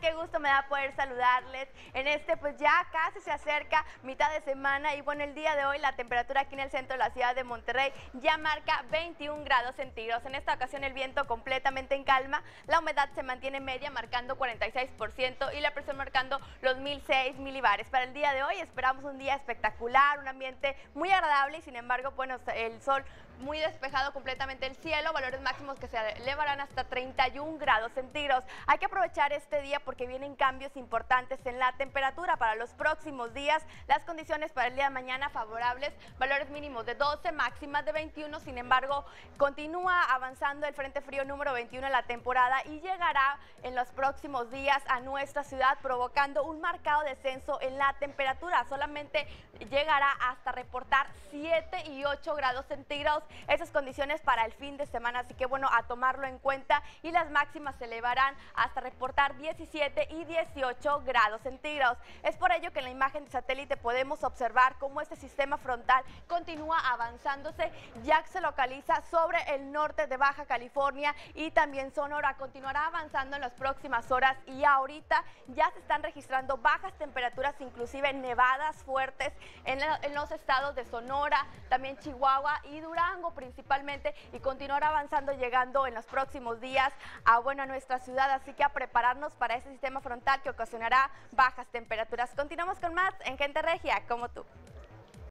qué gusto me da poder saludarles en este, pues ya casi se acerca mitad de semana y bueno, el día de hoy la temperatura aquí en el centro de la ciudad de Monterrey ya marca 21 grados centígrados. En esta ocasión el viento completamente en calma, la humedad se mantiene media marcando 46% y la presión marcando los 1006 milibares. Para el día de hoy esperamos un día espectacular, un ambiente muy agradable y sin embargo, bueno, el sol muy despejado completamente el cielo, valores máximos que se elevarán hasta 31 grados centígrados. Hay que aprovechar este día porque vienen cambios importantes en la temperatura para los próximos días. Las condiciones para el día de mañana favorables, valores mínimos de 12, máximas de 21. Sin embargo, continúa avanzando el Frente Frío número 21 en la temporada y llegará en los próximos días a nuestra ciudad provocando un marcado descenso en la temperatura. Solamente llegará hasta reportar 7 y 8 grados centígrados esas condiciones para el fin de semana, así que bueno, a tomarlo en cuenta y las máximas se elevarán hasta reportar 17 y 18 grados centígrados. Es por ello que en la imagen de satélite podemos observar cómo este sistema frontal continúa avanzándose, ya que se localiza sobre el norte de Baja California y también Sonora. Continuará avanzando en las próximas horas y ahorita ya se están registrando bajas temperaturas, inclusive nevadas fuertes en, en los estados de Sonora, también Chihuahua y Durango principalmente y continuar avanzando llegando en los próximos días a, bueno, a nuestra ciudad. Así que a prepararnos para ese sistema frontal que ocasionará bajas temperaturas. Continuamos con más en Gente Regia, como tú.